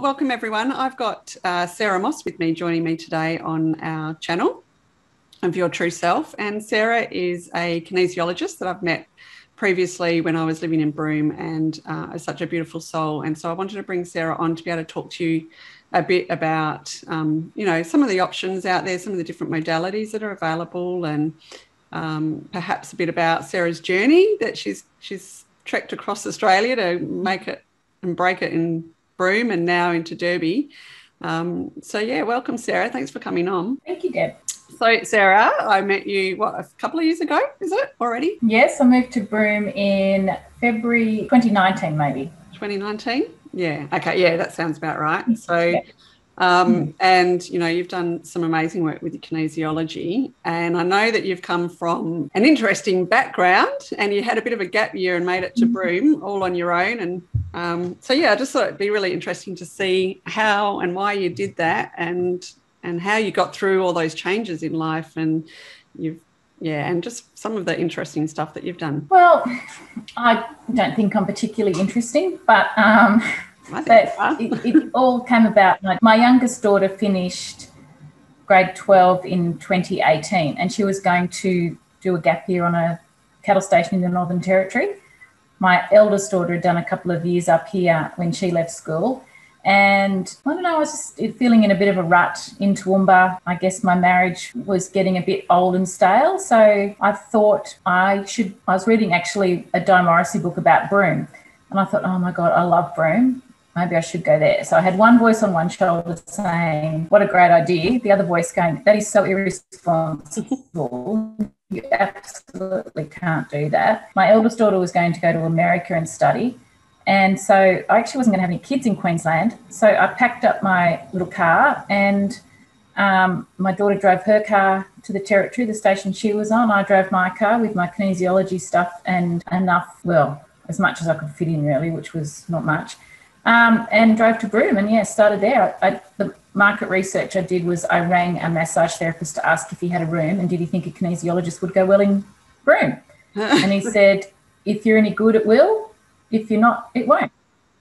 welcome everyone. I've got uh, Sarah Moss with me joining me today on our channel of Your True Self. And Sarah is a kinesiologist that I've met previously when I was living in Broome and uh, is such a beautiful soul. And so I wanted to bring Sarah on to be able to talk to you a bit about, um, you know, some of the options out there, some of the different modalities that are available and um, perhaps a bit about Sarah's journey that she's she's trekked across Australia to make it and break it in Broome and now into Derby. Um, so yeah, welcome Sarah. Thanks for coming on. Thank you, Deb. So Sarah, I met you what a couple of years ago, is it already? Yes, I moved to Broome in February 2019, maybe. 2019. Yeah. Okay. Yeah, that sounds about right. So. Yeah. Um, and you know you've done some amazing work with your kinesiology. And i know that you've come from an interesting background and you had a bit of a gap year and made it to mm-hmm. broome all on your own. And um, so yeah i just thought it'd be really interesting to see how and why you did that and and how you got through all those changes in life and you've yeah and just some of the interesting stuff that you've done. Well i don't think i'm particularly interesting but um but it, it, all came about. Like my youngest daughter finished grade 12 in 2018, and she was going to do a gap year on a cattle station in the Northern Territory. My eldest daughter had done a couple of years up here when she left school. And I don't know, I was just feeling in a bit of a rut in Toowoomba. I guess my marriage was getting a bit old and stale. So I thought I should, I was reading actually a Di Morrissey book about Broome. And I thought, oh my God, I love Broome maybe I should go there. So I had one voice on one shoulder saying, What a great idea. The other voice going, That is so irresponsible. you absolutely can't do that. My eldest daughter was going to go to America and study. And so I actually wasn't going to have any kids in Queensland. So I packed up my little car and um, my daughter drove her car to the territory, the station she was on. I drove my car with my kinesiology stuff and enough, well, as much as I could fit in really, which was not much um, and drove to Broome. And yeah, started there. I, the market research I did was I rang a massage therapist to ask if he had a room and did he think a kinesiologist would go well in Broome. and he said, if you're any good, it will. If you're not, it won't.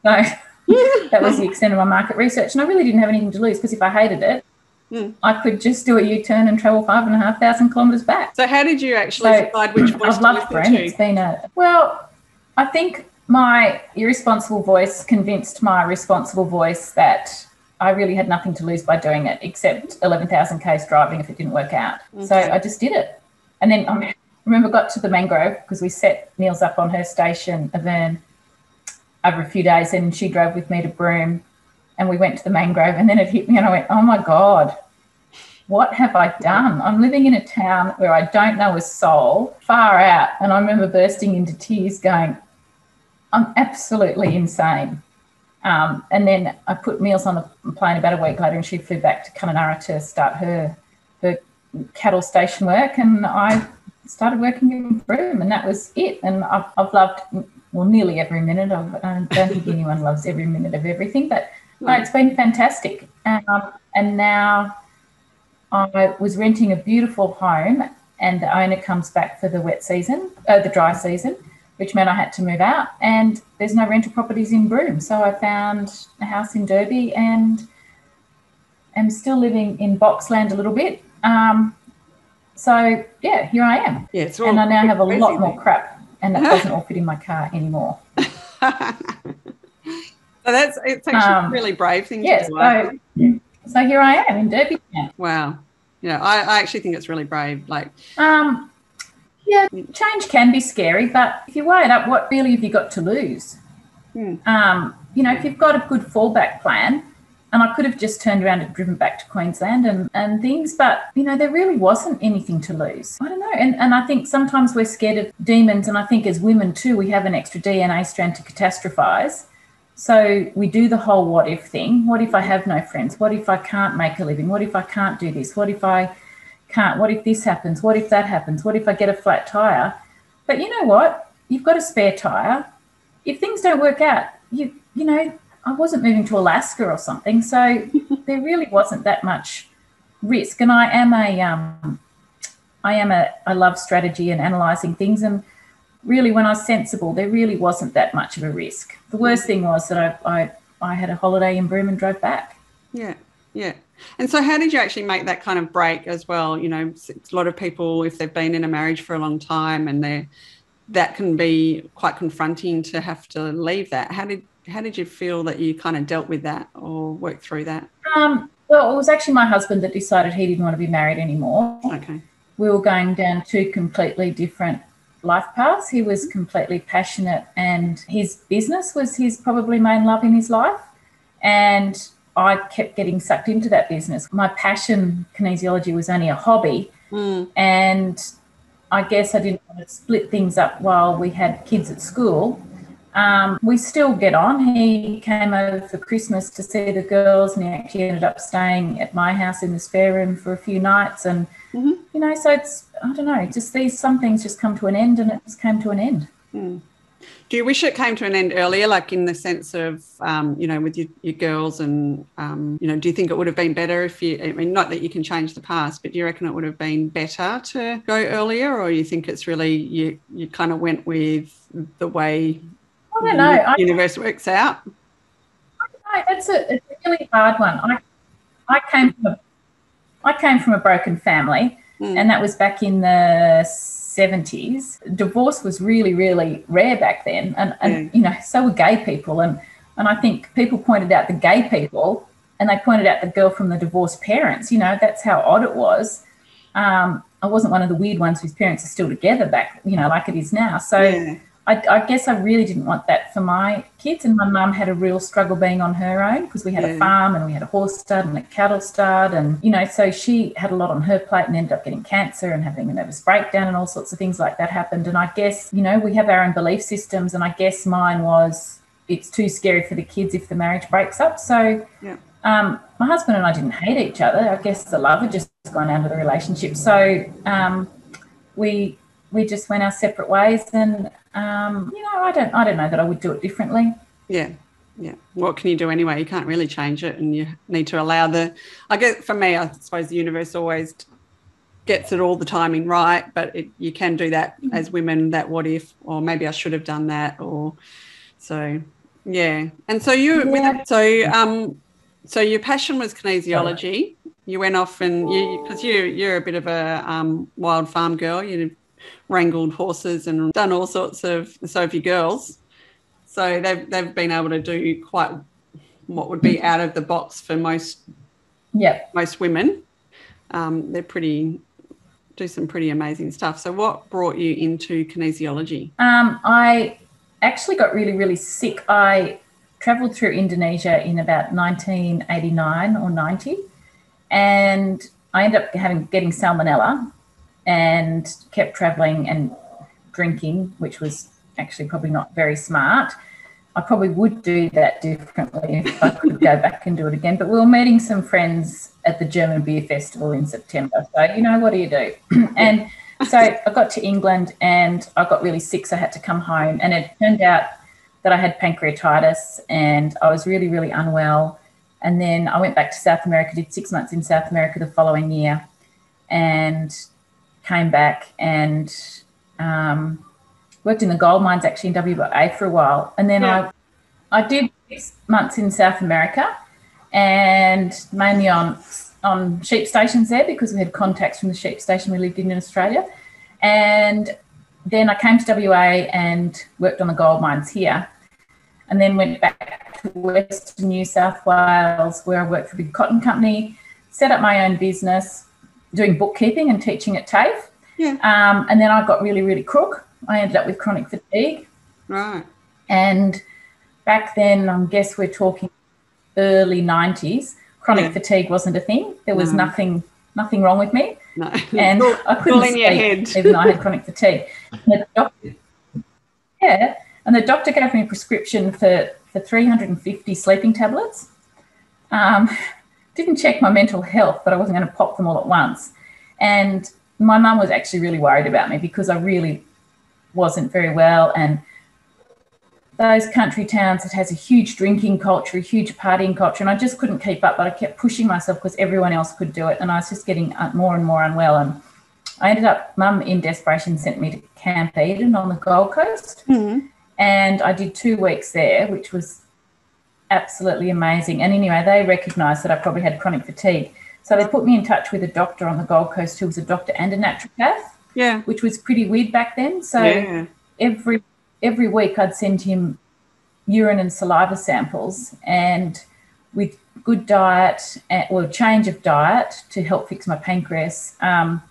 So that was the extent of my market research. And I really didn't have anything to lose because if I hated it, Mm. I could just do a U turn and travel five and a half thousand kilometres back. So, how did you actually so decide which voice I've loved Broome. It's been a well. I think my irresponsible voice convinced my responsible voice that I really had nothing to lose by doing it except 11,000 Ks driving if it didn't work out. Okay. So I just did it. And then I remember got to the mangrove because we set Niels up on her station, Avern, over a few days and she drove with me to Broome and we went to the mangrove and then it hit me and I went, oh my God, what have I done? I'm living in a town where I don't know a soul, far out. And I remember bursting into tears going, I'm absolutely insane. Um, and then I put Meals on the plane about a week later, and she flew back to Kununurra to start her her cattle station work, and I started working in Broome, and that was it. And I've, I've loved well nearly every minute. Of, I don't think anyone loves every minute of everything, but no, it's been fantastic. Um, and now I was renting a beautiful home, and the owner comes back for the wet season, uh, the dry season which meant I had to move out. And there's no rental properties in Broome. So I found a house in Derby and am still living in Boxland a little bit. Um, so yeah, here I am. Yeah, and I now have a lot more crap, and that doesn't all fit in my car anymore. so that's it's actually um, a really brave thing yes, to do. So, so here I am in Derby now. Wow. Yeah, I, I actually think it's really brave. Like, um, yeah, change can be scary, but if you weigh it up, what really have you got to lose? Hmm. Um, you know, if you've got a good fallback plan, and I could have just turned around and driven back to Queensland and, and things, but you know, there really wasn't anything to lose. I don't know. And and I think sometimes we're scared of demons, and I think as women too, we have an extra DNA strand to catastrophize. So we do the whole what if thing. What if I have no friends? What if I can't make a living? What if I can't do this? What if I can't. What if this happens? What if that happens? What if I get a flat tire? But you know what? You've got a spare tire. If things don't work out, you you know, I wasn't moving to Alaska or something, so there really wasn't that much risk. And I am a um, I am a I love strategy and analysing things and really when I was sensible, there really wasn't that much of a risk. The worst thing was that I, I I had a holiday in Broome and drove back. Yeah, yeah. And so, how did you actually make that kind of break as well? You know, a lot of people, if they've been in a marriage for a long time, and they that can be quite confronting to have to leave that. How did how did you feel that you kind of dealt with that or worked through that? Um, well, it was actually my husband that decided he didn't want to be married anymore. Okay. We were going down two completely different life paths. He was completely passionate, and his business was his probably main love in his life. And I kept getting sucked into that business. My passion, kinesiology, was only a hobby. Mm. And I guess I didn't want to split things up while we had kids at school. Um, we still get on. He came over for Christmas to see the girls, and he actually ended up staying at my house in the spare room for a few nights. And mm-hmm. you know, so it's I don't know, just these some things just come to an end, and it just came to an end. Mm. Do you wish it came to an end earlier, like in the sense of, um, you know, with your, your girls and, um, you know, do you think it would have been better if you, I mean, not that you can change the past, but do you reckon it would have been better to go earlier or you think it's really, you, you kind of went with the way I don't know. the universe works out? I don't know. It's a, it's a really hard one. I, I came from a, I came from a broken family Mm. and that was back in the 70s. Divorce was really, really rare back then. And, and you know, so were gay people. And, and I think people pointed out the gay people and they pointed out the girl from the divorced parents. You know, that's how odd it was. Um, I wasn't one of the weird ones whose parents are still together back, you know, like it is now. So Yeah. I, I guess I really didn't want that for my kids. And my mum had a real struggle being on her own because we had Yeah. a farm and we had a horse stud and a cattle stud. And, you know, so she had a lot on her plate and ended up getting cancer and having a nervous breakdown and all sorts of things like that happened. And I guess, you know, we have our own belief systems. And I guess mine was it's too scary for the kids if the marriage breaks up. So, Yeah. um, my husband and I didn't hate each other. I guess the love had just gone out of the relationship. So, um, we we just went our separate ways, and um, you know, I don't I don't know that I would do it differently. Yeah. Yeah. What can you do anyway? You can't really change it and you need to allow the I guess for me, I suppose the universe always gets it all the timing right, but it, you can do that as women, that what if, or maybe I should have done that, or so yeah. And so you Yeah. with so um so your passion was kinesiology. You went off and you because you you're a bit of a um, wild farm girl. You wrangled horses and done all sorts of so have your girls. So they've they've been able to do quite what would be out of the box for most yeah most women. Um, they're pretty do some pretty amazing stuff. So what brought you into kinesiology? Um, I actually got really really sick. I travelled through Indonesia in about 1989 or 90, and I ended up having getting salmonella, and kept travelling and drinking, which was actually probably not very smart. I probably would do that differently if I could go back and do it again. But we were meeting some friends at the German Beer Festival in September. So, you know, what do you do? and so I got to England and I got really sick. So I had to come home. And it turned out that I had pancreatitis and I was really, really unwell. And then I went back to South America, did six months in South America the following year and came back and um, worked in the gold mines actually in WA for a while. And then Yeah. I, I did six months in South America and mainly on on sheep stations there because we had contacts from the sheep station we lived in in Australia. And then I came to WA and worked on the gold mines here. And then went back to Western New South Wales where I worked for a big cotton company, set up my own business, doing bookkeeping and teaching at TAFE. Yeah. Um, and then I got really, really crook. I ended up with chronic fatigue. Right. And back then, I guess we're talking early 90s, chronic Yeah. fatigue wasn't a thing. There was No. nothing nothing wrong with me. No. And All- I couldn't all in your sleep, head. even though I had chronic fatigue. And the doctor, yeah, and the doctor gave me a prescription for, for 350 sleeping tablets. Um, didn't check my mental health, but I wasn't going to pop them all at once. And my mum was actually really worried about me because I really wasn't very well. And those country towns, it has a huge drinking culture, a huge partying culture, and I just couldn't keep up. But I kept pushing myself because everyone else could do it, and I was just getting uh, more and more unwell. And I ended up, mum in desperation sent me to Camp Eden on the Gold Coast, Mhm. and I did two weeks there, which was absolutely amazing. And anyway, they recognised that I probably had chronic fatigue. So they put me in touch with a doctor on the Gold Coast who was a doctor and a naturopath. Yeah. Which was pretty weird back then. So yeah. every every week I'd send him urine and saliva samples and with good diet and or change of diet to help fix my pancreas um,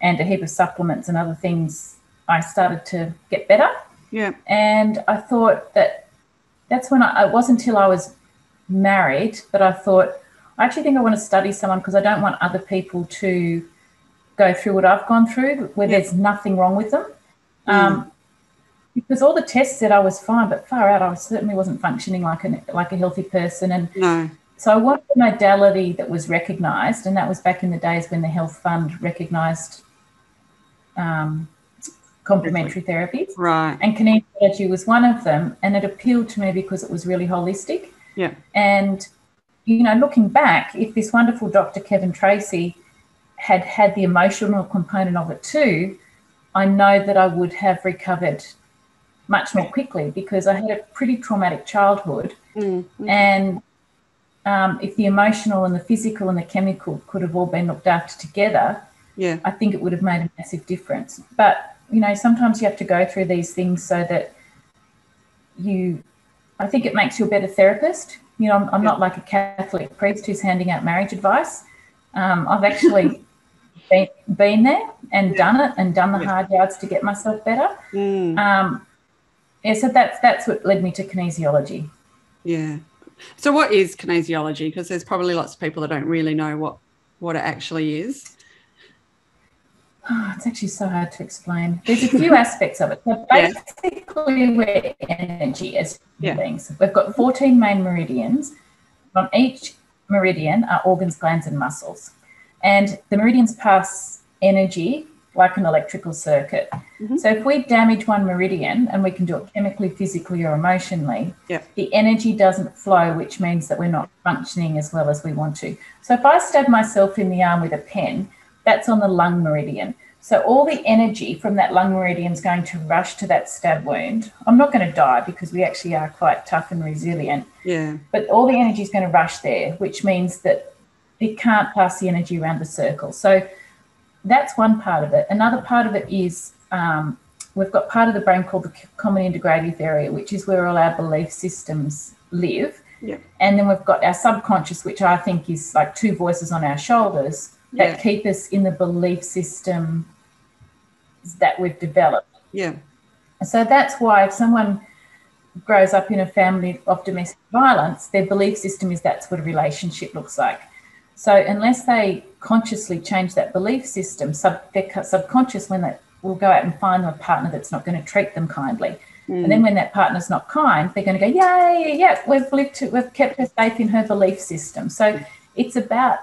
and a heap of supplements and other things, I started to get better. Yeah. And I thought that that's when I, it wasn't until I was married that I thought, I actually think I want to study someone because I don't want other people to go through what I've gone through where yeah. there's nothing wrong with them. Mm. Um, because all the tests said I was fine, but far out, I certainly wasn't functioning like a like a healthy person. And no. so I wanted a modality that was recognised, and that was back in the days when the Health Fund recognised um, complementary therapies. Right. And kinesiology was one of them, and it appealed to me because it was really holistic. Yeah. And you know, looking back, if this wonderful Dr. Kevin Tracy had had the emotional component of it too, I know that I would have recovered much more quickly because I had a pretty traumatic childhood. Mm-hmm. And um, if the emotional and the physical and the chemical could have all been looked after together, yeah, I think it would have made a massive difference. But you know, sometimes you have to go through these things so that you. I think it makes you a better therapist. You know, I'm, I'm not like a Catholic priest who's handing out marriage advice. Um, I've actually been, been there and yeah. done it and done the yeah. hard yards to get myself better. Mm. Um, yeah, so that's that's what led me to kinesiology. Yeah. So what is kinesiology? Because there's probably lots of people that don't really know what what it actually is. Oh, it's actually so hard to explain. There's a few aspects of it. So basically, yeah. we're energy as yeah. beings. We've got 14 main meridians. On each meridian are organs, glands, and muscles. And the meridians pass energy like an electrical circuit. Mm-hmm. So if we damage one meridian, and we can do it chemically, physically, or emotionally, the energy doesn't flow, which means that we're not functioning as well as we want to. So if I stab myself in the arm with a pen, that's on the lung meridian. So all the energy from that lung meridian is going to rush to that stab wound. I'm not going to die because we actually are quite tough and resilient. Yeah. But all the energy is going to rush there, which means that it can't pass the energy around the circle. So that's one part of it. Another part of it is um, we've got part of the brain called the common integrative area, which is where all our belief systems live. Yeah. And then we've got our subconscious, which I think is like two voices on our shoulders that yeah. keep us in the belief system that we've developed. Yeah. So that's why if someone grows up in a family of domestic violence, their belief system is that's what a relationship looks like. So unless they consciously change that belief system, sub, their subconscious when they will go out and find a partner that's not going to treat them kindly. Mm. And then when that partner's not kind, they're going to go, yeah, yeah, yeah, we've lived, to, we've kept her safe in her belief system. So it's about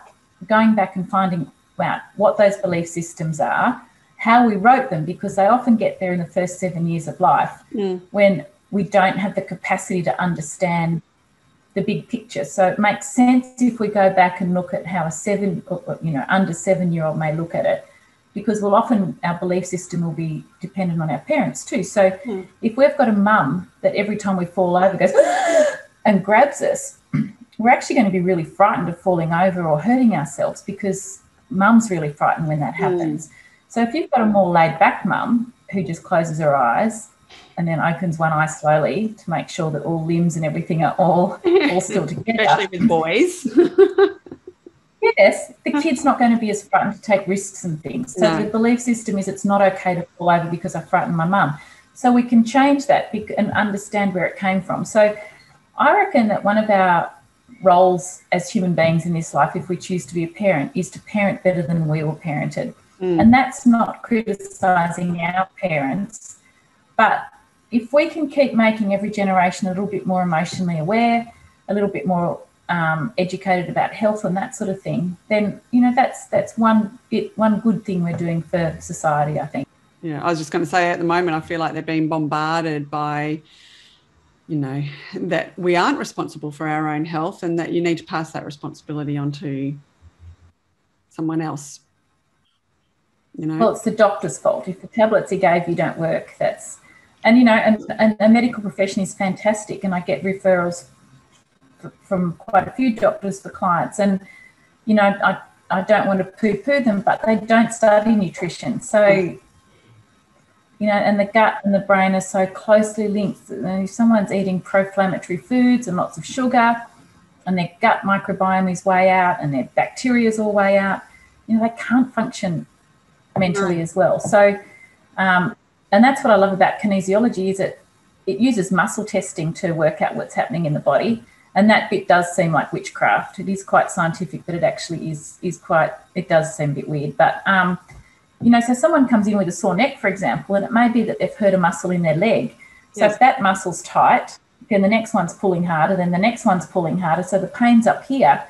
going back and finding out what those belief systems are, how we wrote them, because they often get there in the first seven years of life mm. when we don't have the capacity to understand the big picture. So it makes sense if we go back and look at how a seven, you know, under seven year old may look at it, because we'll often our belief system will be dependent on our parents too. So mm. if we've got a mum that every time we fall over goes and grabs us, we're actually going to be really frightened of falling over or hurting ourselves because mum's really frightened when that hmm. happens. Mm. So if you've got a more laid back mum who just closes her eyes and then opens one eye slowly to make sure that all limbs and everything are all all still together. Especially with boys. yes, the kid's not going to be as frightened to take risks and things. So no. the belief system is it's not okay to fall over because I frightened my mum. So we can change that and understand where it came from. So I reckon that one of our roles as human beings in this life, if we choose to be a parent, is to parent better than we were parented. Mm. And that's not criticizing our parents, but if we can keep making every generation a little bit more emotionally aware, a little bit more um, educated about health and that sort of thing, then you know that's that's one bit one good thing we're doing for society. I think. Yeah, I was just going to say at the moment I feel like they're being bombarded by, you know, that we aren't responsible for our own health and that you need to pass that responsibility on to someone else. You know. Well, it's the doctor's fault if the tablets he gave you don't work. That's and you know, and, and a medical profession is fantastic, and I get referrals from quite a few doctors for clients. And, you know, I, I don't want to poo poo them, but they don't study nutrition. So, mm. You know, and the gut and the brain are so closely linked. And if someone's eating pro inflammatory foods and lots of sugar, and their gut microbiome is way out, and their bacteria is all way out, you know, they can't function mentally as well. So, um, and that's what I love about kinesiology is it it uses muscle testing to work out what's happening in the body and that bit does seem like witchcraft it is quite scientific but it actually is is quite it does seem a bit weird but um you know so someone comes in with a sore neck for example and it may be that they've hurt a muscle in their leg. So yes. if that muscle's tight then the next one's pulling harder then the next one's pulling harder. So the pain's up here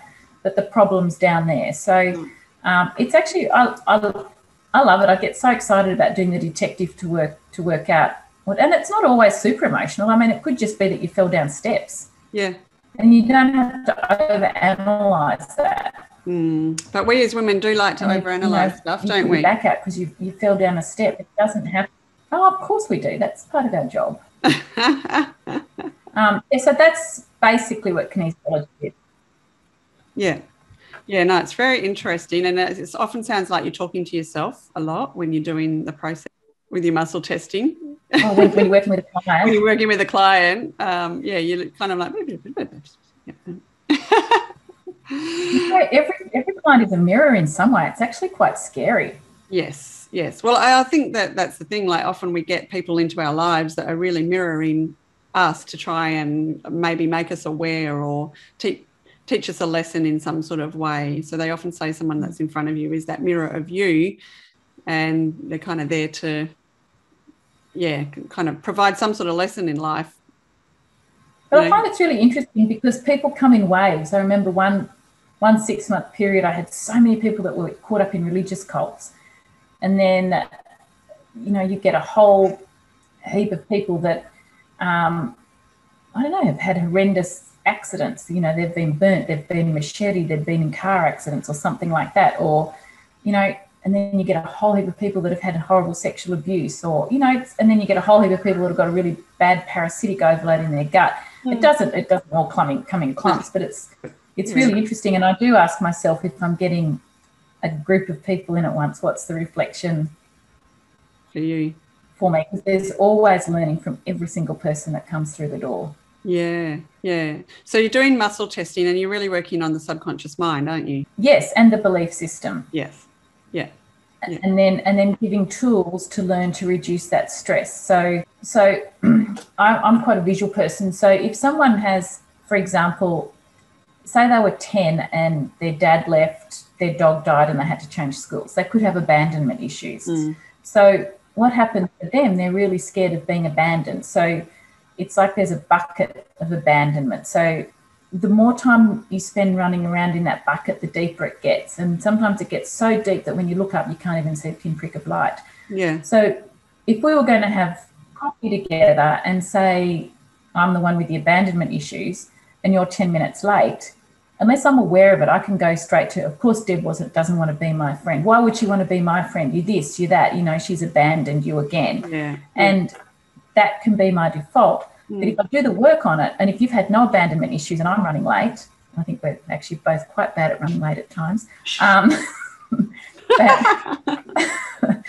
but the problem's down there. So hmm. um, it's actually I, I, I love it. I get so excited about doing the detective to work to work out what and it's not always super emotional. I mean it could just be that you fell down steps. Yeah. And you don't have to overanalyze that. Mm. But we as women do like to and overanalyze you know, stuff, don't we? Back out because you, you fell down a step. It doesn't happen. Oh, of course we do. That's part of our job. um, yeah, so that's basically what kinesiology is. Yeah. Yeah, no, it's very interesting. And it often sounds like you're talking to yourself a lot when you're doing the process with your muscle testing oh, when, when, you're working with a client. when you're working with a client, um, yeah, you're kind of like. every every client is a mirror in some way. It's actually quite scary. Yes, yes. Well, I, I think that that's the thing. Like, often we get people into our lives that are really mirroring us to try and maybe make us aware or teach teach us a lesson in some sort of way. So they often say someone that's in front of you is that mirror of you, and they're kind of there to yeah, kind of provide some sort of lesson in life. But I find it's really interesting because people come in waves. I remember one one six month period, I had so many people that were caught up in religious cults, and then you know you get a whole heap of people that um, I don't know have had horrendous accidents. You know they've been burnt, they've been machete, they've been in car accidents or something like that, or you know and then you get a whole heap of people that have had horrible sexual abuse or you know and then you get a whole heap of people that have got a really bad parasitic overload in their gut mm. it hmm. doesn't it doesn't all come in, come in clumps but it's it's really interesting and i do ask myself if i'm getting a group of people in at once what's the reflection for you for me because there's always learning from every single person that comes through the door yeah, yeah. So you're doing muscle testing and you're really working on the subconscious mind, aren't you? Yes, and the belief system. Yes. Yeah. yeah. And then and then giving tools to learn to reduce that stress. So so I'm quite a visual person. So if someone has, for example, say they were 10 and their dad left, their dog died, and they had to change schools, they could have abandonment issues. Mm. So what happens for them? They're really scared of being abandoned. So it's like there's a bucket of abandonment. So the more time you spend running around in that bucket, the deeper it gets. And sometimes it gets so deep that when you look up, you can't even see a pinprick of light. Yeah. So if we were going to have coffee together and say, I'm the one with the abandonment issues and you're 10 minutes late, unless I'm aware of it, I can go straight to, of course, Deb wasn't, doesn't want to be my friend. Why would she want to be my friend? You this, you that, you know, she's abandoned you again. Yeah. And that can be my default. But if I do the work on it, and if you've had no abandonment issues and I'm running late, I think we're actually both quite bad at running late at times. Um, that,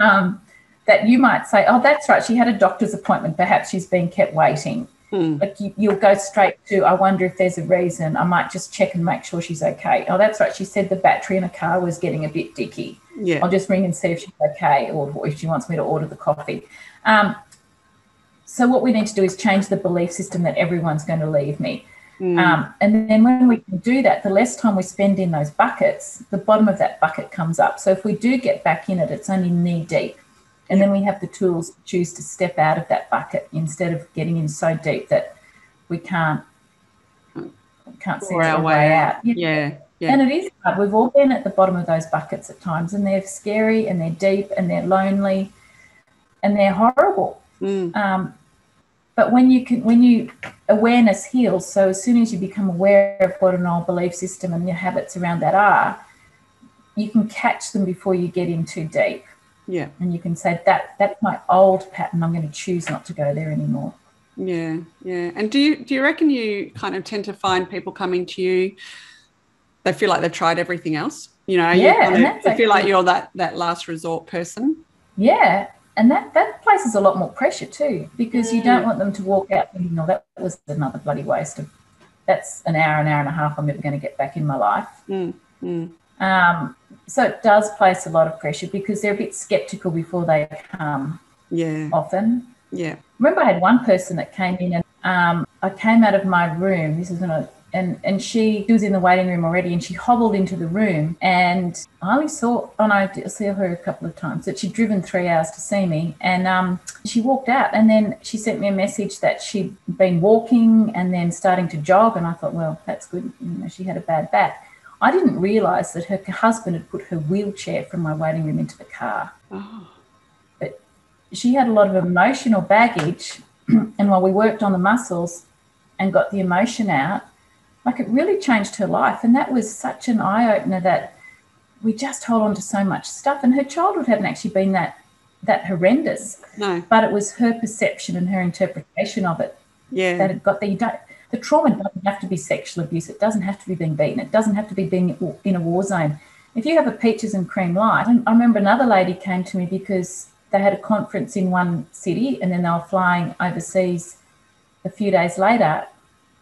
um, that you might say, oh, that's right, she had a doctor's appointment, perhaps she's been kept waiting. Mm. Like you, you'll go straight to, I wonder if there's a reason. I might just check and make sure she's okay. Oh, that's right. She said the battery in a car was getting a bit dicky. Yeah. I'll just ring and see if she's okay or if she wants me to order the coffee. Um, so what we need to do is change the belief system that everyone's going to leave me. Mm. Um, and then when we can do that, the less time we spend in those buckets, the bottom of that bucket comes up. So if we do get back in it, it's only knee deep. And then we have the tools to choose to step out of that bucket instead of getting in so deep that we can't can't see our way, way out. Yeah. yeah. And it is hard. We've all been at the bottom of those buckets at times, and they're scary, and they're deep, and they're lonely, and they're horrible. Mm. Um, but when you can when you awareness heals so as soon as you become aware of what an old belief system and your habits around that are you can catch them before you get in too deep yeah and you can say that that's my old pattern i'm going to choose not to go there anymore Yeah, yeah. And do you do you reckon you kind of tend to find people coming to you? They feel like they've tried everything else. You know, yeah, you, kind of, feel like you're that that last resort person. Yeah, and that that places a lot more pressure too, because you don't mm. want them to walk out thinking, "Oh, that was another bloody waste of." That's an hour, an hour and a half. I'm never going to get back in my life. Mm. Mm. Um, so it does place a lot of pressure because they're a bit skeptical before they come. Yeah. Often. Yeah. Remember, I had one person that came in and um, I came out of my room. This is when I and and she, she was in the waiting room already and she hobbled into the room and I only saw oh no, I saw her a couple of times that she'd driven three hours to see me and um, she walked out and then she sent me a message that she'd been walking and then starting to jog and I thought well that's good you know, she had a bad back I didn't realise that her husband had put her wheelchair from my waiting room into the car. Oh. But she had a lot of emotional baggage, and while we worked on the muscles and got the emotion out, like it really changed her life. And that was such an eye opener that we just hold on to so much stuff. And her childhood hadn't actually been that that horrendous. No. But it was her perception and her interpretation of it yeah. that had got there. You don't the trauma doesn't have to be sexual abuse. It doesn't have to be being beaten. It doesn't have to be being in a war zone. If you have a peaches and cream life, I remember another lady came to me because they had a conference in one city and then they were flying overseas a few days later,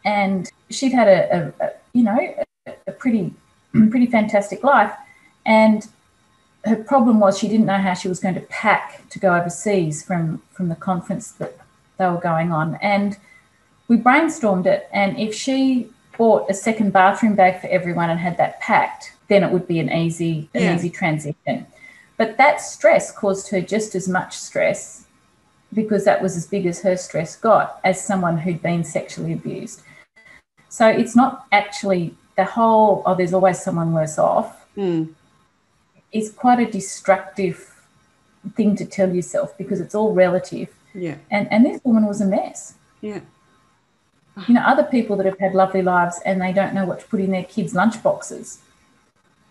and she'd had a, a, a you know a, a pretty pretty fantastic life, and her problem was she didn't know how she was going to pack to go overseas from from the conference that they were going on, and we brainstormed it, and if she bought a second bathroom bag for everyone and had that packed, then it would be an easy an yeah. easy transition. But that stress caused her just as much stress because that was as big as her stress got as someone who'd been sexually abused. So it's not actually the whole, oh, there's always someone worse off, mm. is quite a destructive thing to tell yourself because it's all relative. Yeah. And and this woman was a mess. Yeah you know, other people that have had lovely lives and they don't know what to put in their kids' lunch boxes.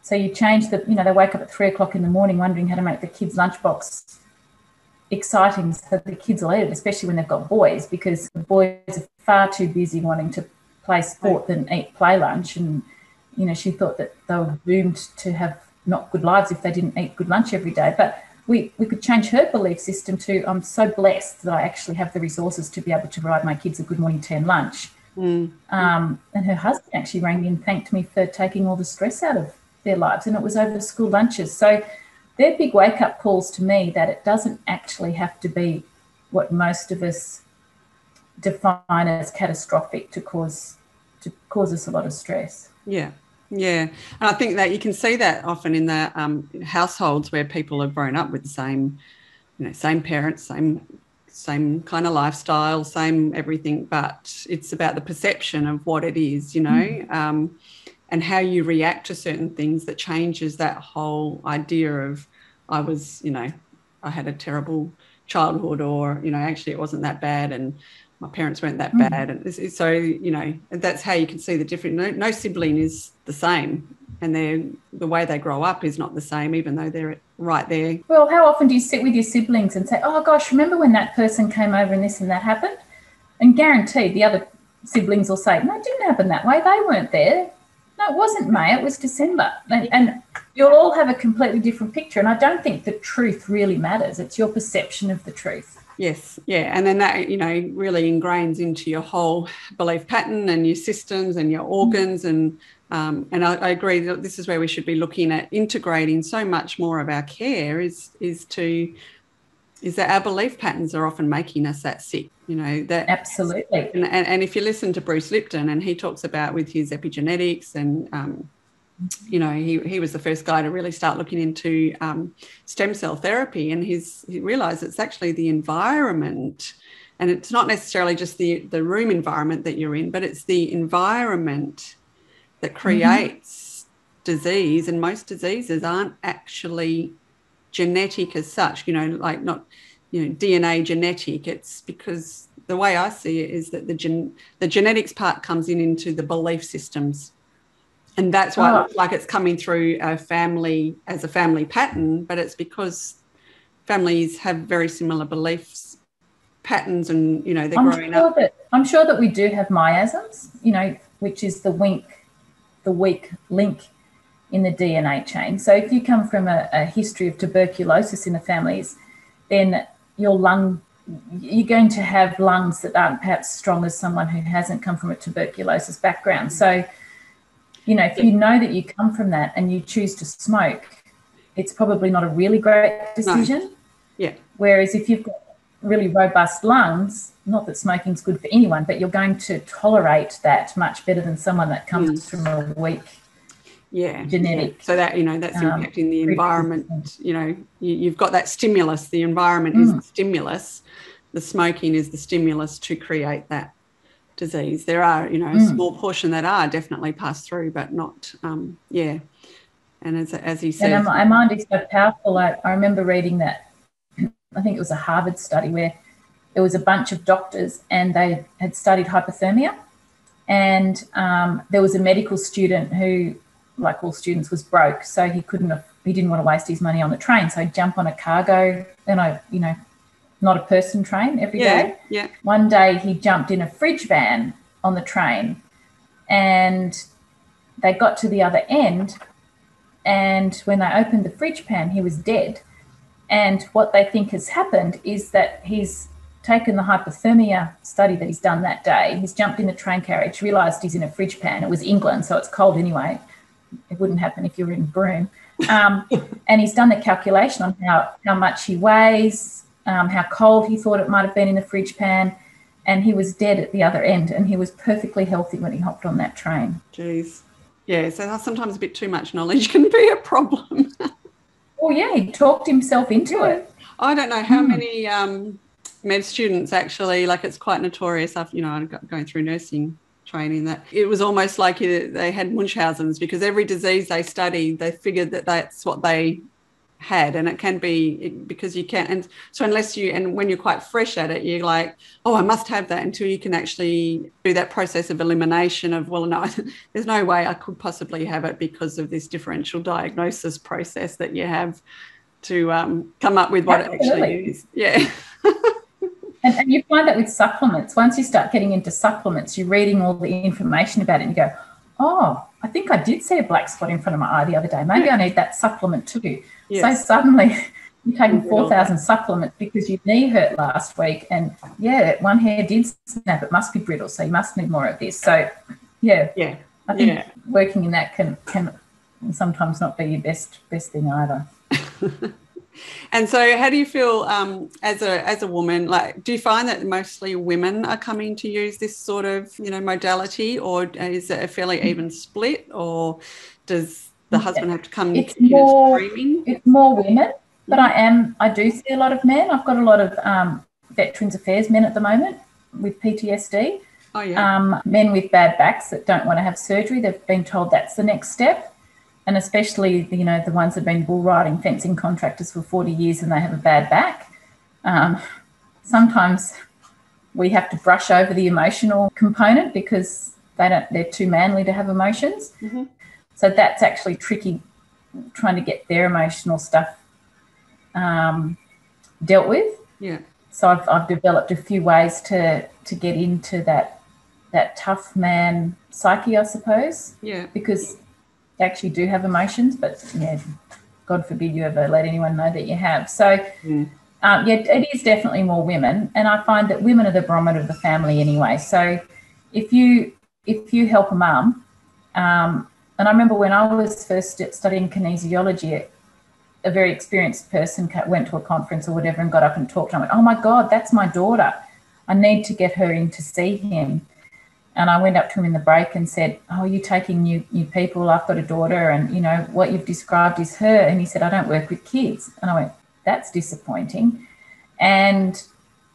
So you change the, you know, they wake up at three o'clock in the morning wondering how to make the kids' lunchbox exciting so the kids will eat it, especially when they've got boys, because boys are far too busy wanting to play sport than eat play lunch. And, you know, she thought that they were doomed to have not good lives if they didn't eat good lunch every day. But we, we could change her belief system to I'm so blessed that I actually have the resources to be able to provide my kids a good morning tea and lunch. Mm. Um, and her husband actually rang me and thanked me for taking all the stress out of their lives. And it was over school lunches. So they're big wake up calls to me that it doesn't actually have to be what most of us define as catastrophic to cause to cause us a lot of stress. Yeah. Yeah, and I think that you can see that often in the um, households where people have grown up with the same, you know, same parents, same same kind of lifestyle, same everything, but it's about the perception of what it is, you know, mm. um, and how you react to certain things that changes that whole idea of I was, you know, I had a terrible childhood, or you know, actually it wasn't that bad, and my parents weren't that mm. bad. And so you know that's how you can see the difference. No, no sibling is the same. And they the way they grow up is not the same even though they're right there. Well how often do you sit with your siblings and say oh gosh remember when that person came over and this and that happened? And guaranteed the other siblings will say no it didn't happen that way. They weren't there. No it wasn't may. It was december. And, and you'll all have a completely different picture. And i don't think the truth really matters. It's your perception of the truth Yes, yeah, and then that you know really ingrains into your whole belief pattern and your systems and your organs and um, and I, I, agree that this is where we should be looking at integrating so much more of our care is is to is that our belief patterns are often making us that sick you know that absolutely. And, and, and if you listen to bruce lipton and he talks about with his epigenetics and um, you know, he, he was the first guy to really start looking into um, stem cell therapy, and he's he realised it's actually the environment, and it's not necessarily just the the room environment that you're in, but it's the environment that mm-hmm. creates mm-hmm. disease, and most diseases aren't actually genetic as such. You know, like not you know DNA genetic. It's because the way I see it is that the gen, the genetics part comes in into the belief systems and that's why oh. it looks like it's coming through a family as a family pattern but it's because families have very similar beliefs patterns and you know they're I'm growing sure up. That, I'm sure that we do have miasms, you know, which is the wink, the weak link in the DNA chain. So if you come from a, a history of tuberculosis in the families, then your lung you're going to have lungs that aren't perhaps strong as someone who hasn't come from a tuberculosis background. So, you know, if you know that you come from that and you choose to smoke, it's probably not a really great decision. No. Yeah. Whereas if you've got really robust lungs, not that smoking's good for anyone, but you're going to tolerate that much better than someone that comes mm. from a weak yeah genetic yeah. so that you know that's um, impacting the environment you know you, have got that stimulus the environment mm. is the stimulus the smoking is the stimulus to create that disease there are you know a mm. small portion that are definitely passed through but not um, yeah and as, as he said and our mind is so powerful I, I remember reading that i think it was a harvard study where there was a bunch of doctors and they had studied hypothermia and um, there was a medical student who like all students, was broke, so he couldn't. Have, he didn't want to waste his money on the train, so he'd jump on a cargo. Then I, you know, not a person train every yeah, day. yeah, One day he jumped in a fridge van on the train, and they got to the other end, and when they opened the fridge pan, he was dead. And what they think has happened is that he's taken the hypothermia study that he's done that day. He's jumped in the train carriage, realised he's in a fridge pan. It was England, so it's cold anyway it wouldn't happen if you were in Broome. Um, and he's done the calculation on how, how much he weighs, um, how cold he thought it might have been in the fridge pan, and he was dead at the other end. And he was perfectly healthy when he hopped on that train. Jeez. Yeah, so sometimes a bit too much knowledge can be a problem. well, yeah, he talked himself into it. I don't know how mm. many um, med students actually, like it's quite notorious after, you know, going through nursing training that it was almost like they had Munchausen's because every disease they studied, they figured that that's what they had and it can be because you can't and so unless you and when you're quite fresh at it you're like oh i must have that until you can actually do that process of elimination of well no there's no way i could possibly have it because of this differential diagnosis process that you have to um, come up with what Absolutely. it actually is yeah And, and you find that with supplements, once you start getting into supplements, you're reading all the information about it and you go, oh, I think I did see a black spot in front of my eye the other day. Maybe I need that supplement too. Yes. So suddenly you're taking 4,000 supplements because your knee hurt last week. And yeah, one hair did snap. It must be brittle. So you must need more of this. So yeah, yeah. I think yeah. working in that can, can sometimes not be your best, best thing either. And so, how do you feel um, as a as a woman? Like, do you find that mostly women are coming to use this sort of you know modality, or is it a fairly even split, or does the husband have to come it's more, screaming? It's more women, but I am I do see a lot of men. I've got a lot of um, Veterans Affairs men at the moment with PTSD. Oh yeah. Um, men with bad backs that don't want to have surgery. They've been told that's the next step and especially you know the ones that have been bull riding fencing contractors for 40 years and they have a bad back um, sometimes we have to brush over the emotional component because they don't they're too manly to have emotions. Mm-hmm. so that's actually tricky trying to get their emotional stuff um, dealt with. Yeah. So I've, I've developed a few ways to to get into that that tough man psyche i suppose. Yeah. Because actually do have emotions, but yeah, God forbid you ever let anyone know that you have. So, mm. um, yeah, it is definitely more women, and I find that women are the barometer of the family anyway. So, if you if you help a mum, um, and I remember when I was first studying kinesiology, a very experienced person went to a conference or whatever and got up and talked. I went, "Oh my God, that's my daughter. I need to get her in to see him." And I went up to him in the break and said, Oh, you taking new new people? I've got a daughter, and you know what you've described is her. And he said, I don't work with kids. And I went, That's disappointing. And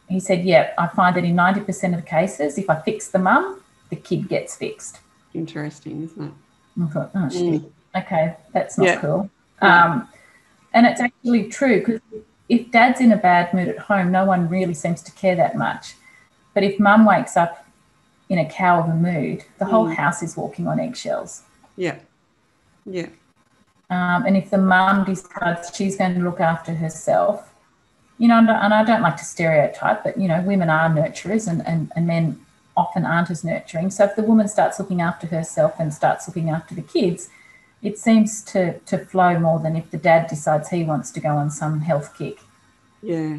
he said, Yeah, I find that in 90% of cases, if I fix the mum, the kid gets fixed. Interesting, isn't it? I thought, oh. Mm. Okay, that's not yeah. cool. Um, and it's actually true because if dad's in a bad mood at home, no one really seems to care that much. But if mum wakes up in a cow of a mood, the whole mm. house is walking on eggshells. Yeah. Yeah. Um, and if the mum decides she's going to look after herself, you know, and I don't like to stereotype, but you know, women are nurturers and, and, and men often aren't as nurturing. So if the woman starts looking after herself and starts looking after the kids, it seems to to flow more than if the dad decides he wants to go on some health kick. Yeah.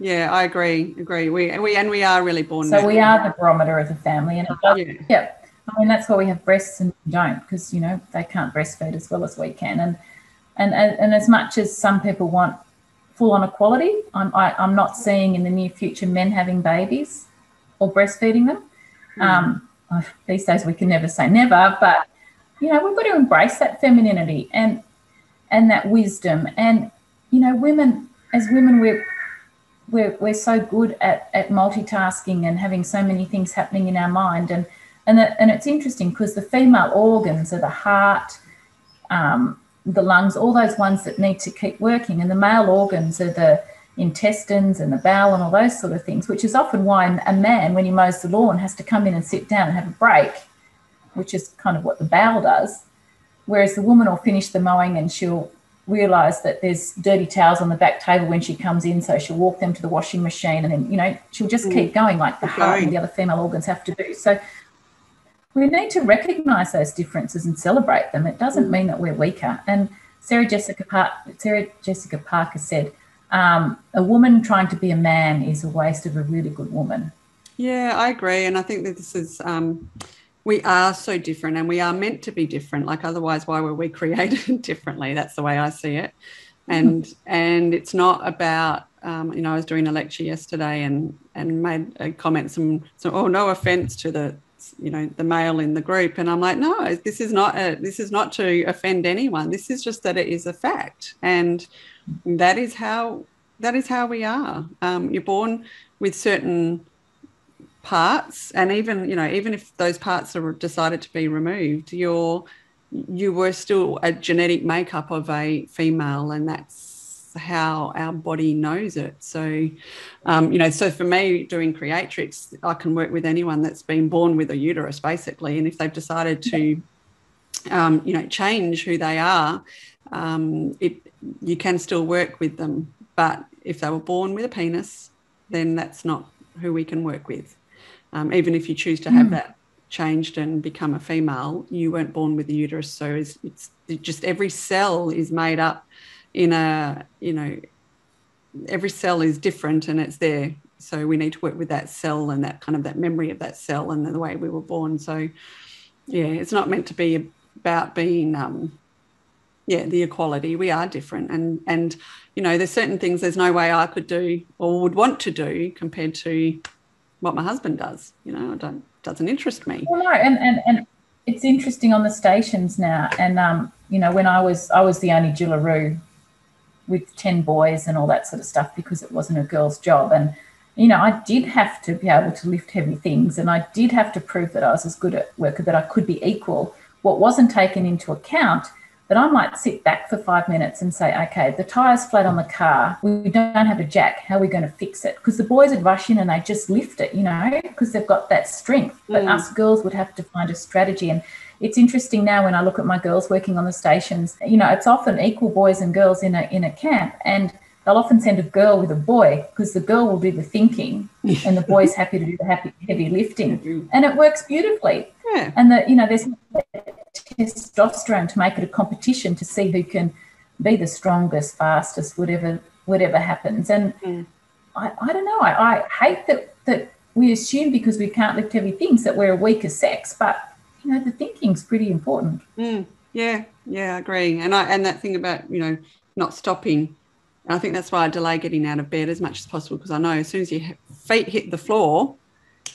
Yeah, I agree. Agree. We we and we are really born. So we are the barometer of the family, and yeah. yeah. I mean that's why we have breasts and don't because you know they can't breastfeed as well as we can, and and and as much as some people want full on equality, I'm I, am i am not seeing in the near future men having babies or breastfeeding them. Mm. Um, these days we can never say never, but you know we've got to embrace that femininity and and that wisdom and you know women as women we're we're, we're so good at, at multitasking and having so many things happening in our mind and and, and it's interesting because the female organs are the heart um, the lungs all those ones that need to keep working and the male organs are the intestines and the bowel and all those sort of things, which is often why a man, when he mows the lawn, has to come in and sit down and have a break, which is kind of what the bowel does. Whereas the woman will finish the mowing and she'll realize that there's dirty towels on the back table when she comes in, so she'll walk them to the washing machine and then, you know, she'll just mm. keep going like the heart and the other female organs have to do. So we need to recognize those differences and celebrate them. It doesn't mm. mean that we're weaker. And Sarah Jessica, Par- Sarah Jessica Parker said, um, a woman trying to be a man is a waste of a really good woman. Yeah, I agree. And I think that this is, um, we are so different and we are meant to be different. Like, otherwise, why were we created differently? That's the way I see it. And, and it's not about, um, you know, I was doing a lecture yesterday and, and made a comment, some, some, oh, no offense to the, you know the male in the group and i'm like no this is not a, this is not to offend anyone this is just that it is a fact and that is how that is how we are. Um, you're born with certain parts, and even you know, even if those parts are decided to be removed, you're you were still a genetic makeup of a female, and that's how our body knows it. So, um, you know, so for me doing creatrix, I can work with anyone that's been born with a uterus, basically, and if they've decided to, um, you know, change who they are, um, it you can still work with them. But if they were born with a penis, then that's not who we can work with. Um, even if you choose to have mm. that changed and become a female, you weren't born with a uterus. So it's, it's just every cell is made up in a, you know, every cell is different and it's there. So we need to work with that cell and that kind of that memory of that cell and the way we were born. So yeah, it's not meant to be about being um, yeah the equality we are different and and you know there's certain things there's no way i could do or would want to do compared to what my husband does you know it doesn't interest me. Well no and and, and it's interesting on the stations now and um you know when i was i was the only jillaroo with 10 boys and all that sort of stuff because it wasn't a girl's job and you know i did have to be able to lift heavy things and i did have to prove that i was as good at work that i could be equal. What wasn't taken into account but I might sit back for five minutes and say, okay, the tire's flat on the car. We don't have a jack. How are we going to fix it? Because the boys would rush in and they just lift it, you know, because they've got that strength. But mm. us girls would have to find a strategy. And it's interesting now when I look at my girls working on the stations, you know, it's often equal boys and girls in a, in a camp. And they'll often send a girl with a boy because the girl will do the thinking and the boy's happy to do the happy, heavy lifting. And it works beautifully. Yeah. And that, you know, there's testosterone to make it a competition to see who can be the strongest, fastest, whatever whatever happens. And mm. I, I don't know. I, I hate that that we assume because we can't lift heavy things that we're a weaker sex, but you know the thinking's pretty important. Mm. Yeah, yeah, I agree. And I and that thing about you know not stopping. I think that's why I delay getting out of bed as much as possible because I know as soon as your feet hit the floor,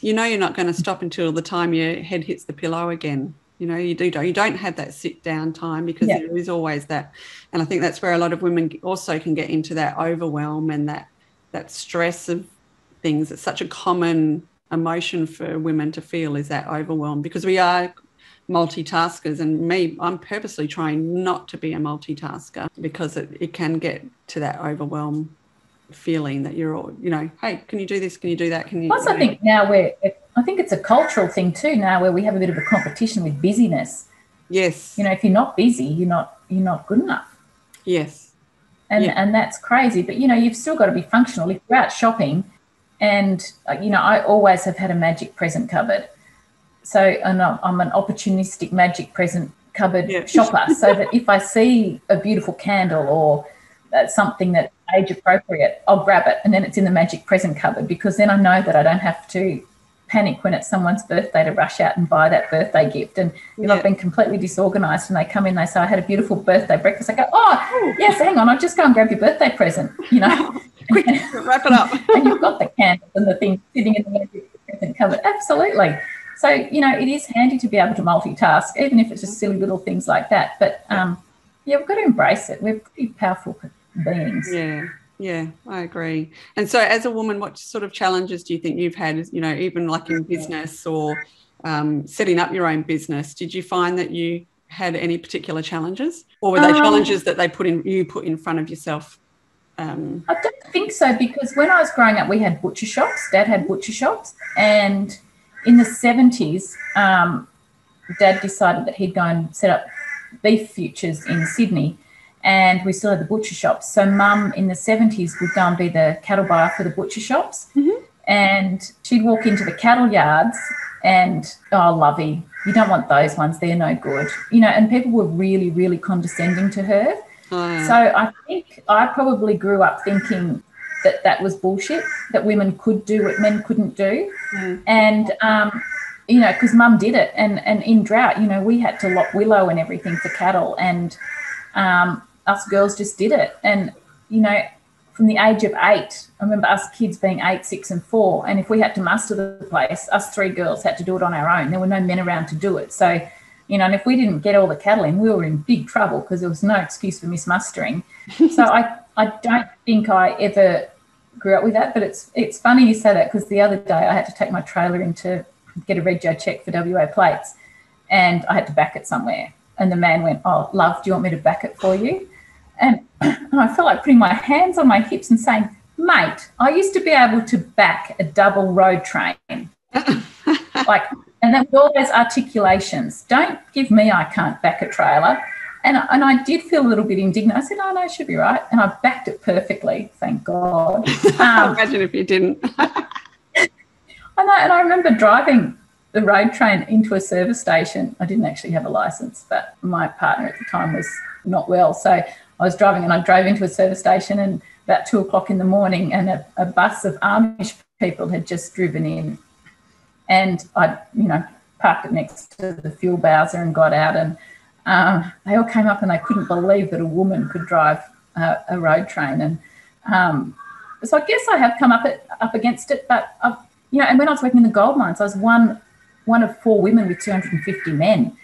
you know you're not going to stop until the time your head hits the pillow again you know you do you don't have that sit down time because yeah. there is always that. And i think that's where a lot of women also can get into that overwhelm and that that stress of things. It's such a common emotion for women to feel is that overwhelm because we are multitaskers and me i'm purposely trying not to be a multitasker because it, it can get to that overwhelm feeling that you're all you know hey can you do this? Can you do that? Can you plus i think now we're I think it's a cultural thing too now where we have a bit of a competition with busyness. Yes. You know, if you're not busy, you're not you're not good enough. Yes. and Yeah. and that's crazy. But you know, you've still got to be functional. If you're out shopping, and uh, you know, I always have had a magic present cupboard. So, and I'm I'm an opportunistic magic present cupboard Yeah. shopper. so that if I see a beautiful candle or uh, something that age appropriate, I'll grab it, and then it's in the magic present cupboard because then I know that I don't have to panic when it's someone's birthday to rush out and buy that birthday gift. And if Yeah. I've been completely disorganized and they come in, they say, I had a beautiful birthday breakfast, I go, Oh, yes, hang on, I'll just go and grab your birthday present, you know. Quick, wrap it up. and you've got the candles and the things sitting in the present cupboard. Absolutely. So, you know, it is handy to be able to multitask, even if it's just silly little things like that. But um, yeah, we've got to embrace it. We're pretty powerful beings. Yeah, yeah, I agree. And so, as a woman, what sort of challenges do you think you've had? You know, even like in business or um, setting up your own business, did you find that you had any particular challenges, or were they Um, challenges that they put in you put in front of yourself? Um, I don't think so because when I was growing up, we had butcher shops. Dad had butcher shops, and in the seventies, um, Dad decided that he'd go and set up beef futures in Sydney, and we still had the butcher shops. So Mum in the seventies would go and be the cattle buyer for the butcher shops, Mhm. and she'd walk into the cattle yards, and oh, lovey, you don't want those ones; they're no good, you know. And people were really, really condescending to her. uh, So I think I probably grew up thinking that that was bullshit, that women could do what men couldn't do. Mm. And, um, you know, because mum did it. And, and in drought, you know, we had to lock willow and everything for cattle. And um, us girls just did it. And, you know, from the age of eight, I remember us kids being eight, six, and four. And if we had to muster the place, us three girls had to do it on our own. There were no men around to do it. So, you know, and if we didn't get all the cattle in, we were in big trouble because there was no excuse for mismustering. so I, I don't think I ever grew up with that, but it's it's funny you say that because the other day I had to take my trailer in to get a rego check for WA plates, and I had to back it somewhere. And the man went, "Oh, love, do you want me to back it for you?" And I felt like putting my hands on my hips and saying, "Mate, I used to be able to back a double road train." like and then with all those articulations don't give me i can't back a trailer and, and i did feel a little bit indignant i said oh no it should be right and i backed it perfectly thank god um, imagine if you didn't. I know, and I remember driving the road train into a service station. I didn't actually have a license, but my partner at the time was not well. So I was driving and I drove into a service station and about two o'clock in the morning and a, a bus of Amish people had just driven in. And I, you know, parked it next to the fuel bowser and got out and um, they all came up and they couldn't believe that a woman could drive uh, a road train. And um, so I guess I have come up it, up against it, but I've you know, and when I was working in the gold mines, I was one one of four women with 250 men.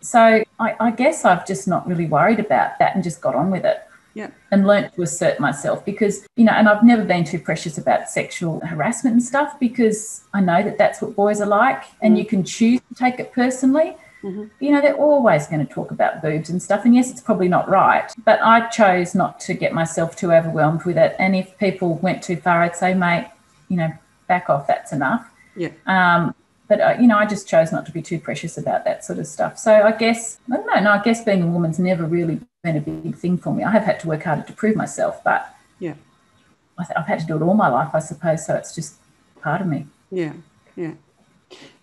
So I, I guess I've just not really worried about that and just got on with it. Yeah. And learnt to assert myself because, you know, and I've never been too precious about sexual harassment and stuff because I know that that's what boys are like and Mm. you can choose to take it personally. Mhm. You know, they're always going to talk about boobs and stuff. And yes, it's probably not right, but I chose not to get myself too overwhelmed with it. And if people went too far, I'd say, mate, you know, back off, that's enough. Yeah. Um, but uh, you know, I just chose not to be too precious about that sort of stuff. So I guess I don't know. No, I guess being a woman's never really been a big thing for me. I have had to work harder to prove myself, but Yeah. I I've had to do it all my life, I suppose. So it's just part of me. Yeah, yeah.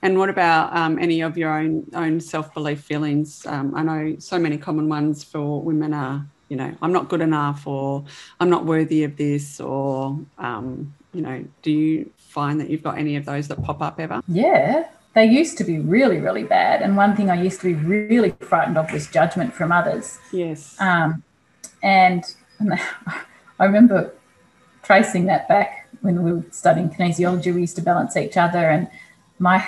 And what about um, any of your own own self belief feelings? Um, I know so many common ones for women are, you know, I'm not good enough, or I'm not worthy of this, or um, you know, do you find that you've got any of those that pop up ever? Yeah, they used to be really, really bad. And one thing I used to be really frightened of was judgment from others. Yes. Um, and, and I remember tracing that back when we were studying kinesiology. We used to balance each other, and my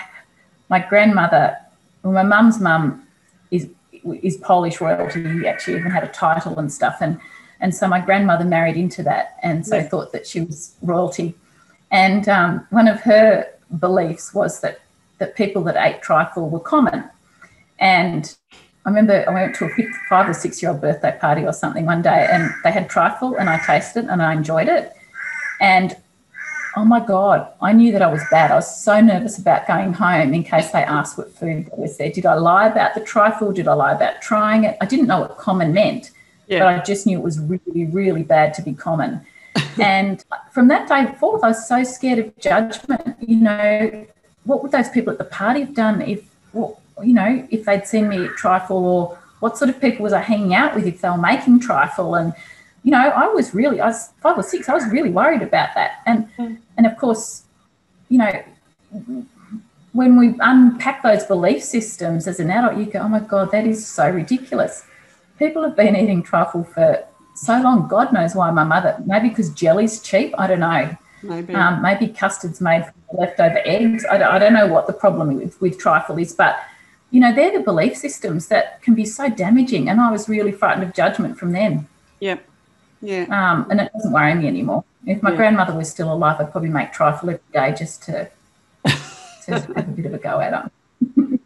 my grandmother, well, my mum's mum is is Polish royalty. He actually even had a title and stuff, and and so my grandmother married into that, and so Yeah. thought that she was royalty. And um, one of her beliefs was that that people that ate trifle were common, and I remember I went to a five or six year old birthday party or something one day, and they had trifle, and I tasted it and I enjoyed it. And oh my God, I knew that I was bad. I was so nervous about going home in case they asked what food was there. Did I lie about the trifle? Did I lie about trying it? I didn't know what common meant. yeah. but I just knew it was really, really bad to be common. and from that day forth, I was so scared of judgment. You know, what would those people at the party have done if, you know, if they'd seen me at trifle or what sort of people was I hanging out with if they were making trifle? And, you know, I was really, I was five or six, I was really worried about that. And, mm. and of course, you know, when we unpack those belief systems as an adult, you go, oh my God, that is so ridiculous. People have been eating trifle for so long. God knows why my mother, maybe because jelly's cheap, I don't know. Maybe. Um, maybe custard's made from leftover eggs. I don't, I don't know what the problem with, with trifle is, but you know, they're the belief systems that can be so damaging. And I was really frightened of judgment from them. Yep. Yeah. Um, and it doesn't worry me anymore. If my yeah. grandmother was still alive, I'd probably make trifle every day just to to have a bit of a go at them.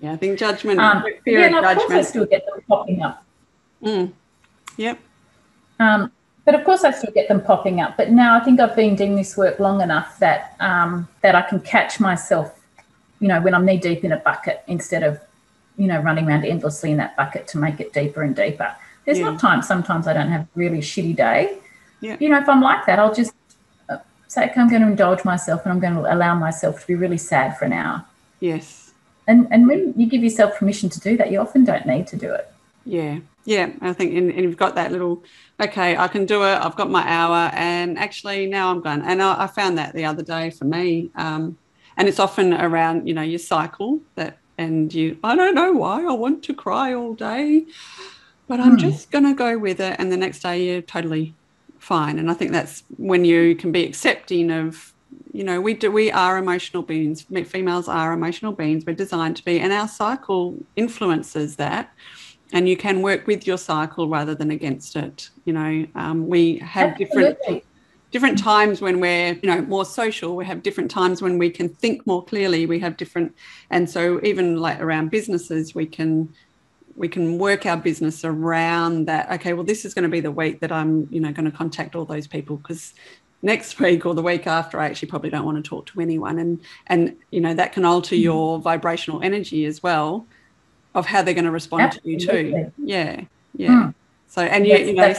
yeah, I think judgment, um, fear yeah, of judgment. Of course I still get them popping up. Mm. Yep. Um, but of course, I still get them popping up. But now I think I've been doing this work long enough that um, that I can catch myself, you know, when I'm knee deep in a bucket instead of, you know, running around endlessly in that bucket to make it deeper and deeper. There's yeah. not times. Sometimes I don't have a really shitty day. Yeah. You know, if I'm like that, I'll just say, okay, I'm going to indulge myself and I'm going to allow myself to be really sad for an hour. Yes. And and when you give yourself permission to do that, you often don't need to do it. Yeah. Yeah. I think and, and you've got that little, okay, I can do it. I've got my hour and actually now I'm gone. And I, I found that the other day for me. Um, and it's often around, you know, your cycle that and you I don't know why I want to cry all day, but I'm hmm. just gonna go with it. And the next day you're totally fine. And I think that's when you can be accepting of, you know, we do we are emotional beings. Females are emotional beings. We're designed to be, and our cycle influences that. And you can work with your cycle rather than against it. You know, um, we have Absolutely. different different times when we're you know more social we have different times when we can think more clearly we have different and so even like around businesses we can we can work our business around that okay well this is going to be the week that i'm you know going to contact all those people because next week or the week after i actually probably don't want to talk to anyone and and you know that can alter mm-hmm. your vibrational energy as well of how they're going to respond Absolutely. to you too yeah yeah mm. so and you, you know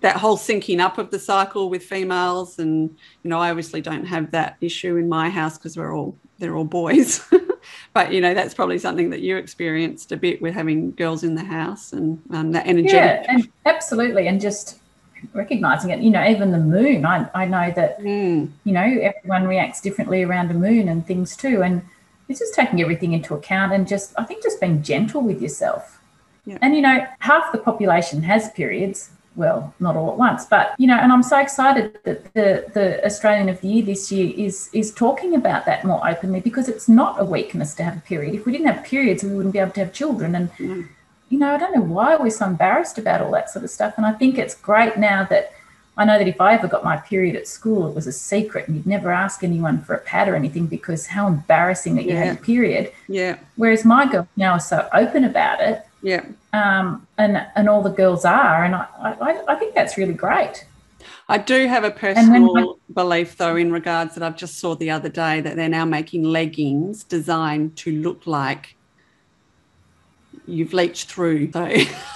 that whole syncing up of the cycle with females and you know i obviously don't have that issue in my house because we're all they're all boys but you know that's probably something that you experienced a bit with having girls in the house and um, that energy. Yeah, and absolutely, and just recognizing it. You know, even the moon. I I know that mm. you know everyone reacts differently around a moon and things too, and it's just taking everything into account and just I think just being gentle with yourself. Yeah. And you know, half the population has periods well, not all at once, but you know, and I'm so excited that the the Australian of the Year this year is is talking about that more openly because it's not a weakness to have a period. If we didn't have periods, we wouldn't be able to have children. And mm. you know, I don't know why we're so embarrassed about all that sort of stuff. And I think it's great now that I know that if I ever got my period at school, it was a secret and you'd never ask anyone for a pad or anything because how embarrassing that you yeah. had a period. Yeah. Whereas my girls now are so open about it yeah. Um, and and all the girls are, and I, I, I think that's really great. I do have a personal I, belief, though, in regards that I've just saw the other day that they're now making leggings designed to look like you've leached through. So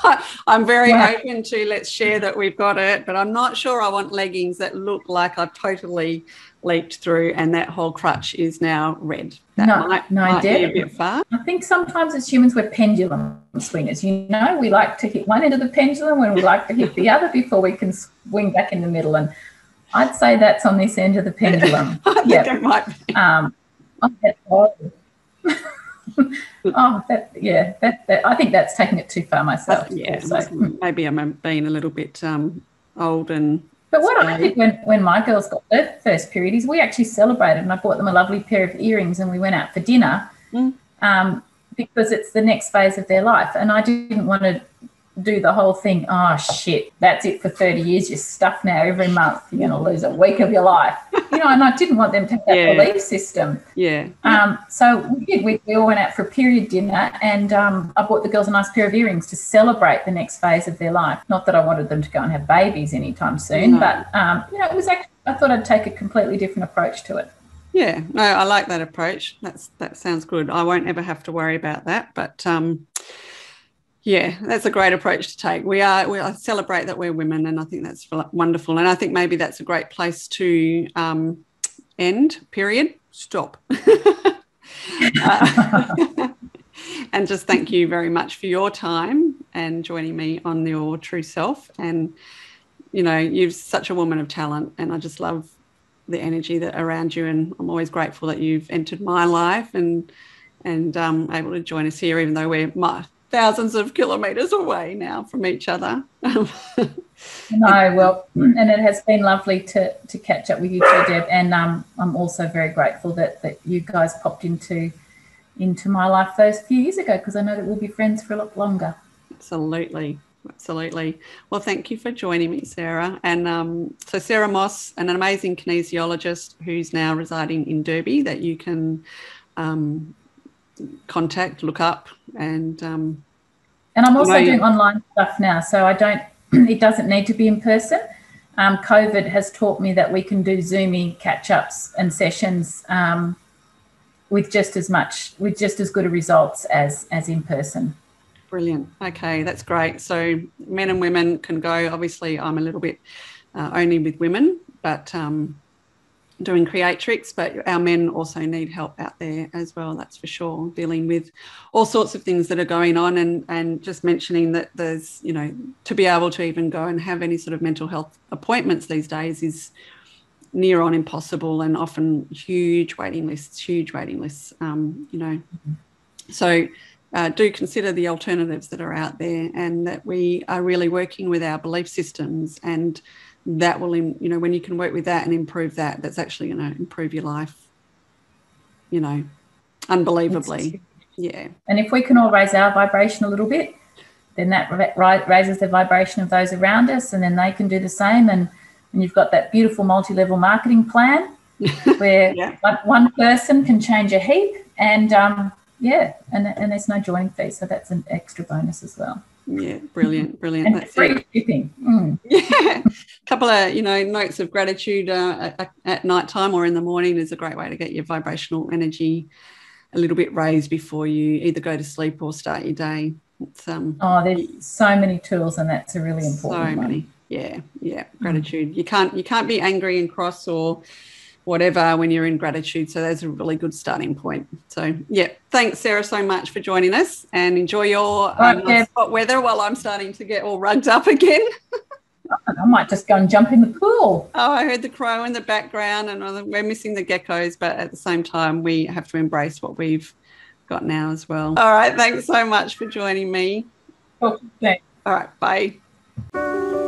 I'm very yeah. open to let's share that we've got it, but I'm not sure I want leggings that look like I've totally leaked through and that whole crutch is now red. That no, might, no, might be a bit far. I think sometimes as humans we're pendulum swingers. You know, we like to hit one end of the pendulum when we like to hit the other before we can swing back in the middle. And I'd say that's on this end of the pendulum. yeah, it might be. Um, oh, that, yeah, that, that, I think that's taking it too far myself. yeah, maybe I'm being a little bit um, old and but what I did when, when my girls got their first period is we actually celebrated and I bought them a lovely pair of earrings and we went out for dinner mm. um, because it's the next phase of their life. And I didn't want to do the whole thing. Oh shit, that's it for 30 years. You're stuck now every month. You're going to lose a week of your life. You know, and I didn't want them to have that yeah. belief system. Yeah. Um, so we did. We, we all went out for a period dinner, and um, I bought the girls a nice pair of earrings to celebrate the next phase of their life. Not that I wanted them to go and have babies anytime soon, no. but um, you know, it was actually. I thought I'd take a completely different approach to it. Yeah, no, I like that approach. That's that sounds good. I won't ever have to worry about that, but um, Yeah, that's a great approach to take. We are we I celebrate that we're women, and I think that's wonderful. And I think maybe that's a great place to um, end. Period. Stop. uh, and just thank you very much for your time and joining me on your true self. And you know, you're such a woman of talent, and I just love the energy that around you. And I'm always grateful that you've entered my life and and um, able to join us here, even though we're my, thousands of kilometres away now from each other. no, well, and it has been lovely to to catch up with you too, Deb. And um, I'm also very grateful that that you guys popped into into my life those few years ago because I know that we'll be friends for a lot longer. Absolutely. Absolutely. Well, thank you for joining me, Sarah. And um, so, Sarah Moss, an amazing kinesiologist who's now residing in Derby, that you can um, contact, look up, and um, and I'm also doing online stuff now, so I don't. it doesn't need to be in person. Um, COVID has taught me that we can do Zoomy catch ups and sessions um, with just as much, with just as good a results as as in person. Brilliant. Okay, that's great. So men and women can go. Obviously, I'm a little bit uh, only with women, but um, doing creatrix, but our men also need help out there as well. That's for sure. Dealing with all sorts of things that are going on, and and just mentioning that there's you know to be able to even go and have any sort of mental health appointments these days is near on impossible, and often huge waiting lists, huge waiting lists. Um, you know, so. Uh, do consider the alternatives that are out there and that we are really working with our belief systems and that will, you know, when you can work with that and improve that, that's actually going to improve your life, you know, unbelievably. Yeah. And if we can all raise our vibration a little bit, then that raises the vibration of those around us, and then they can do the same. And, and you've got that beautiful multi level marketing plan where yeah. one person can change a heap. And um, yeah, and, and there's no joining fee. So that's an extra bonus as well. Yeah, brilliant, brilliant. That's. Mm. Yeah, a couple of you know notes of gratitude uh, at, at night time or in the morning is a great way to get your vibrational energy a little bit raised before you either go to sleep or start your day. It's, um, oh, there's so many tools, and that's a really important. So many. One. Yeah, yeah. Gratitude. Mm. You can't you can't be angry and cross or whatever when you're in gratitude. So that's a really good starting point. So yeah, thanks Sarah so much for joining us and enjoy your um, hot weather while I'm starting to get all rugged up again. I might just go and jump in the pool. Oh, I heard the crow in the background, and we're missing the geckos, but at the same time, we have to embrace what we've got now as well. All right, thanks so much for joining me. Okay. All right, bye.